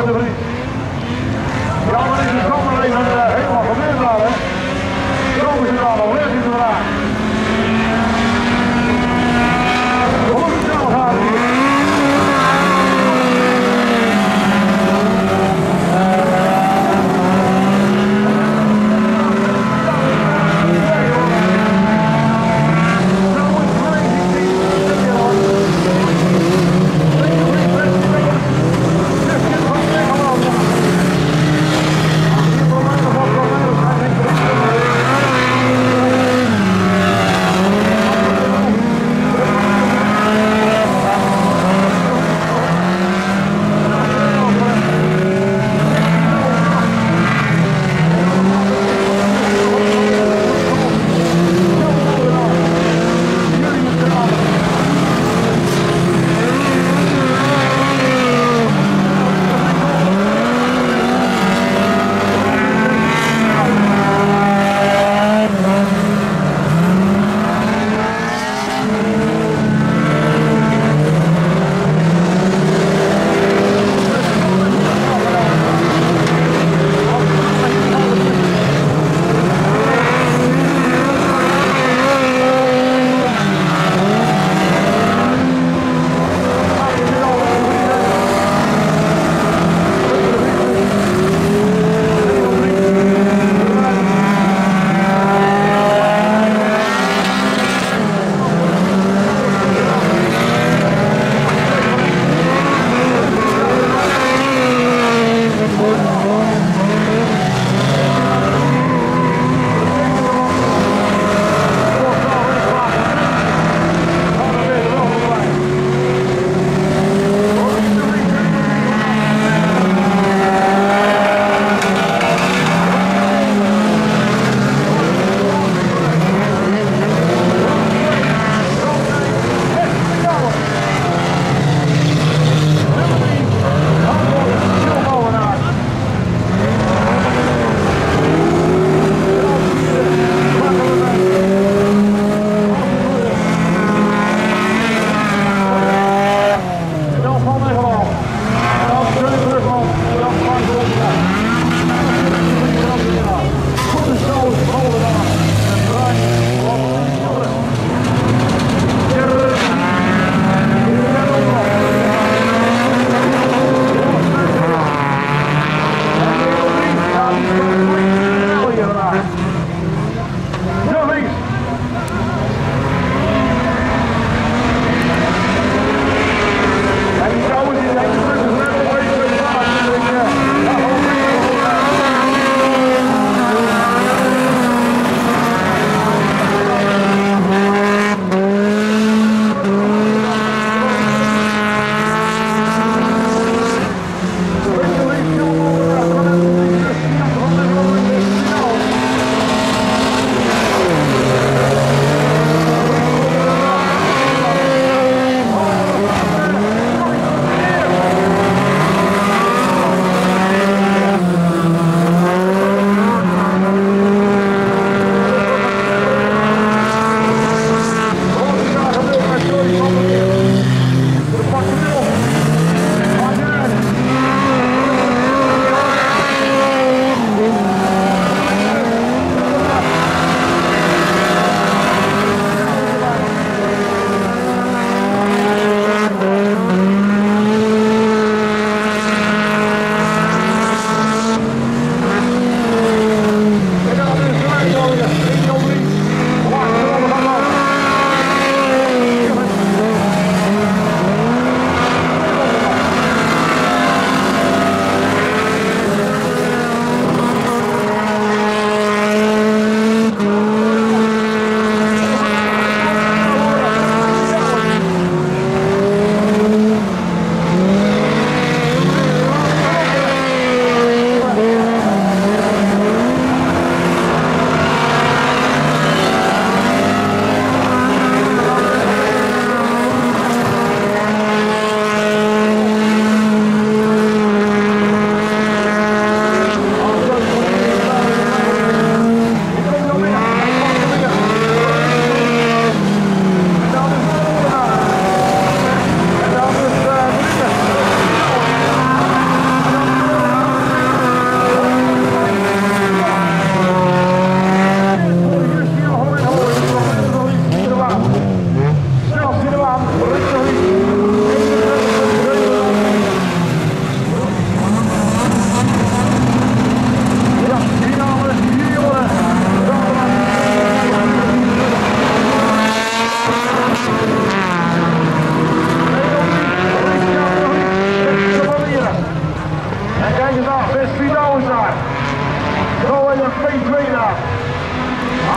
Ja, maar is het zomer even eh, helemaal van daar, hè. Ze dan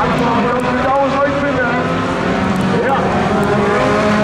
dat zal je trouwens nooit vinden. Ja.